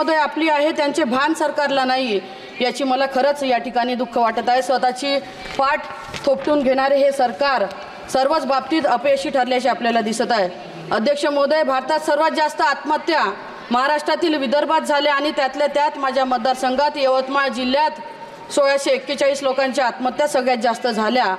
महोदय आपली आहे त्यांचे भान सरकारला नाही. याची मला खरंच या ठिकाणी दुःख वाटत आहे. स्वतःची पाठ थोपटून घेणारे हे सरकार सर्वच बाबतीत अपयशी ठरल्याचे आपल्याला दिसत आहे. अध्यक्ष महोदय भारतात सर्वात जास्त आत्महत्या महाराष्ट्रातील विदर्भात झाल्या आणि त्यातल्या त्यात माझ्या मतदारसंघात यवतमाळ जिल्ह्यात सोळाशे एक्केचाळीस लोकांच्या आत्महत्या सगळ्यात जास्त झाल्या.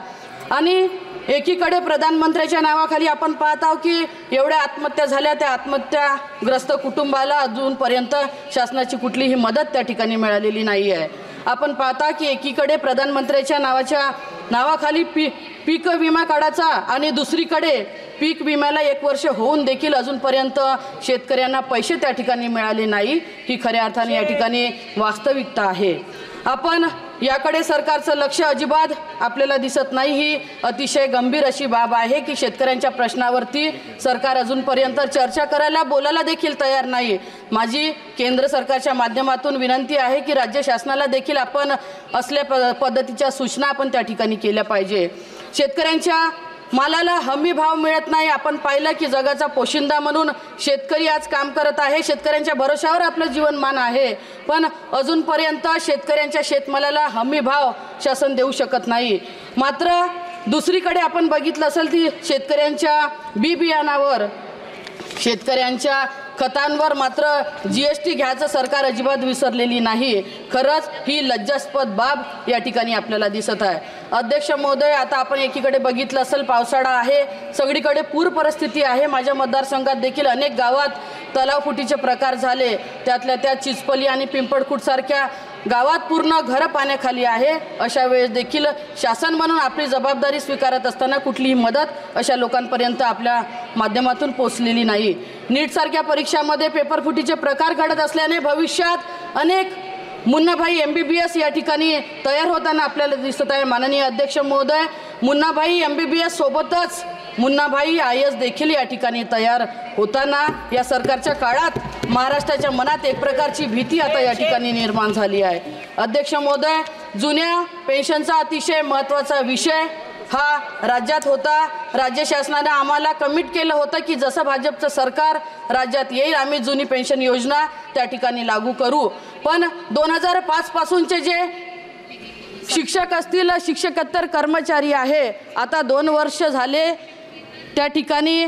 आणि एकीकडे प्रधानमंत्र्याच्या नावाखाली आपण पाहत आहोत की एवढ्या आत्महत्या झाल्या त्या आत्महत्याग्रस्त कुटुंबाला अजूनपर्यंत शासनाची कुठलीही मदत त्या ठिकाणी मिळालेली नाही आहे. आपण पाहता की एकीकडे प्रधानमंत्र्याच्या नावाच्या नावाखाली पी पीक विमा काढायचा आणि दुसरीकडे पीक विम्याला एक वर्ष होऊन देखील अजूनपर्यंत शेतकऱ्यांना पैसे त्या ठिकाणी मिळाले नाही ही खऱ्या अर्थाने या ठिकाणी वास्तविकता आहे. आपण याकडे सरकारचं लक्ष अजिबात आपल्याला दिसत नाही ही अतिशय गंभीर अशी बाब आहे की शेतकऱ्यांच्या प्रश्नावरती सरकार अजूनपर्यंत चर्चा करायला बोलायला देखील तयार नाही माझी केंद्र सरकारच्या माध्यमातून विनंती आहे की राज्य शासनाला देखील आपण असल्या प पद्धतीच्या सूचना आपण त्या ठिकाणी केल्या पाहिजे. शेतकऱ्यांच्या मालाला हमी भाव मिळत नाही. आपण पाहिलं की जगाचा पोशिंदा म्हणून शेतकरी आज काम करत आहे. शेतकऱ्यांच्या भरोशावर आपलं जीवनमान आहे. पण अजूनपर्यंत शेतकऱ्यांच्या शेतमालाला हमी भाव शासन देऊ शकत नाही. मात्र दुसरीकडे आपण बघितलं असेल की शेतकऱ्यांच्या बी बियाणावर. शेतकऱ्यांच्या खतांवर मात्र जी एस टी घ्यायचं सरकार अजिबात विसरलेली नाही. खरंच ही लज्जास्पद बाब या ठिकाणी आपल्याला दिसत आहे. अध्यक्ष महोदय आता आपण एकीकडे बघितलं असेल पावसाळा आहे. सगळीकडे पूर परिस्थिती आहे. माझ्या मतदारसंघात देखील अनेक गावात तलावफुटीचे प्रकार झाले. त्यातल्या त्या चिचपली आणि पिंपळखुटसारख्या गावात पूर्ण घरं पाण्याखाली आहे. अशा वेळेस देखील शासन म्हणून आपली जबाबदारी स्वीकारत असताना कुठलीही मदत अशा लोकांपर्यंत आपल्या माध्यमातून पोचलेली नाही. नीटसारख्या परीक्षामध्ये पेपरफुटीचे प्रकार घडत असल्याने भविष्यात अनेक Munnabhai M B B S या ठिकाणी तयार होताना आपल्याला दिसत आहे. माननीय अध्यक्ष महोदय Munnabhai M B B S सोबतच मुन्नाभाई आय एस देखील या ठिकाणी तयार होताना या सरकारच्या काळात महाराष्ट्राच्या मनात एक प्रकारची भीती आता या ठिकाणी निर्माण झाली आहे. अध्यक्ष महोदय जुन्या पेन्शनचा अतिशय महत्त्वाचा विषय हा राज्यात होता. राज्य शासनाने आम्हाला कमिट केलं होतं की जसं भाजपचं सरकार राज्यात येईल आम्ही जुनी पेन्शन योजना त्या ठिकाणी लागू करू. पण दोन हजार पाचपासूनचे जे शिक्षक असतील शिक्षकोत्तर कर्मचारी आहे आता दोन वर्ष झाले त्या ठिकाणी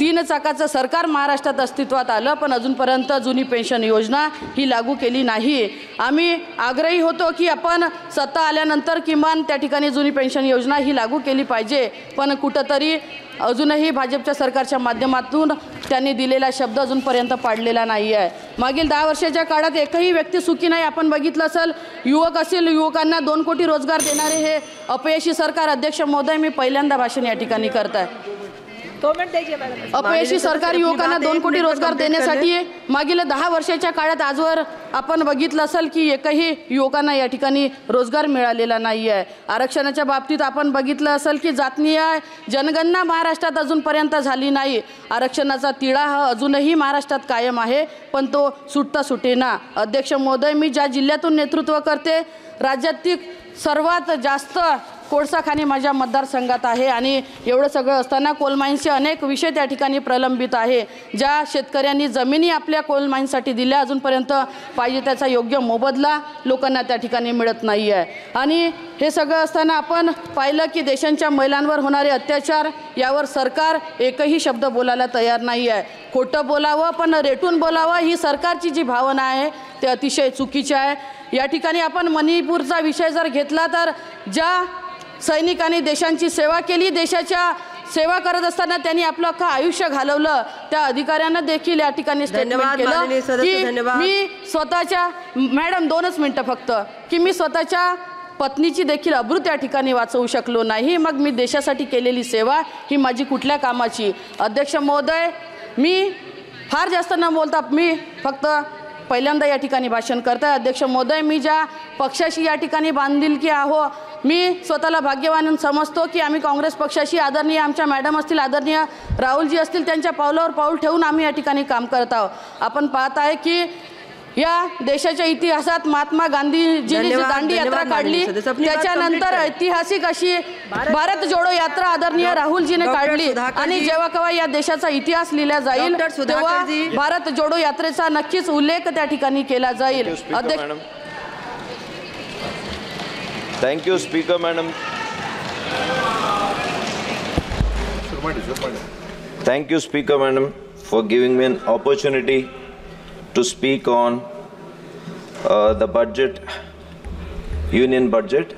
तीन चाकाचं सरकार महाराष्ट्रात अस्तित्वात आलं पण अजूनपर्यंत जुनी पेन्शन योजना ही लागू केली नाही. आम्ही आग्रही होतो की आपण सत्ता आल्यानंतर किमान त्या ठिकाणी जुनी पेन्शन योजना ही लागू केली पाहिजे. पण कुठंतरी अजूनही भाजपच्या सरकारच्या माध्यमातून त्यांनी दिलेला शब्द अजूनपर्यंत पाडलेला नाही आहे मागील दहा वर्षाच्या काळात एकही व्यक्ती सुखी नाही. आपण बघितलं असेल युवक असेल युवकांना दोन कोटी रोजगार देणारे हे अपयशी सरकार. अध्यक्ष महोदय मी पहिल्यांदा भाषण या ठिकाणी करत आहे दो मिनट दीजिए मैडम अपयशी सरकार युवकांना दोन कोटी रोजगार देण्यासाठी मागील दहा वर्षाच्या काळात आजवर आपण बघितलं असेल की एकही युवकांना या ठिकाणी रोजगार मिळालेला नाही आहे आरक्षणाच्या बाबतीत आपण बघितलं असेल की जातनीय जनगणना महाराष्ट्रात अजूनपर्यंत झाली नाही. आरक्षणाचा तिढा हा अजूनही महाराष्ट्रात कायम आहे पण तो सुटता सुटेना. अध्यक्ष महोदय मी ज्या जिल्ह्यातून नेतृत्व करते राज्यातील सर्वात जास्त कोळसाखानी माझ्या मतदारसंघात आहे आणि एवढं सगळं असताना कोलमाईन्सचे अनेक विषय त्या ठिकाणी प्रलंबित आहे. ज्या शेतकऱ्यांनी जमिनी आपल्या कोलमाईन्ससाठी दिल्या अजूनपर्यंत पाहिजे त्याचा योग्य मोबदला लोकांना त्या ठिकाणी मिळत नाही आहे आणि हे सगळं असताना आपण पाहिलं की देशांच्या महिलांवर होणारे अत्याचार यावर सरकार एकही शब्द बोलायला तयार नाही आहे खोटं बोलावं पण रेटून बोलावं ही सरकारची जी भावना आहे ते अतिशय चुकीची आहे. या ठिकाणी आपण मणिपूरचा विषय जर घेतला तर ज्या सैनिकांनी देशांची सेवा केली. देशाच्या सेवा करत असताना त्यांनी आपलं अख्खं आयुष्य घालवलं. त्या अधिकाऱ्यांना देखील या ठिकाणी स्टेटमेंट केलं. की. मी स्वतःच्या मॅडम दोनच मिनटं फक्त. की मी स्वतःच्या पत्नीची देखील अब्रू त्या ठिकाणी वाचवू शकलो नाही. मग मी देशासाठी केलेली सेवा ही माझी कुठल्या कामाची? अध्यक्ष महोदय मी फार जास्त न बोलता मी फक्त पहिल्यांदा या ठिकाणी भाषण करताय. अध्यक्ष महोदय मी ज्या पक्षाशी या ठिकाणी बांधिलकी आहो मी स्वतःला भाग्यवान समजतो की आम्ही काँग्रेस पक्षाशी आदरणीय आमच्या मॅडम असतील आदरणीय राहुलजी असतील त्यांच्या पावलावर पाऊल ठेवून आम्ही या ठिकाणी काम करत आहोत आपण पाहत आहे की या देशाच्या इतिहासात महात्मा गांधीजींनी जी दांडी यात्रा काढली त्याच्यानंतर. ऐतिहासिक अशी भारत जोडो यात्रा आदरणीय राहुलजीने काढली. आणि जेव्हा केव्हा या देशाचा इतिहास लिहिला जाईल तेव्हा. भारत जोडो यात्रेचा नक्कीच उल्लेख त्या ठिकाणी केला जाईल अध्यक्ष Thank you, Speaker, madam. Thank you, Speaker, madam, for giving me an opportunity to speak on uh, the budget, union budget.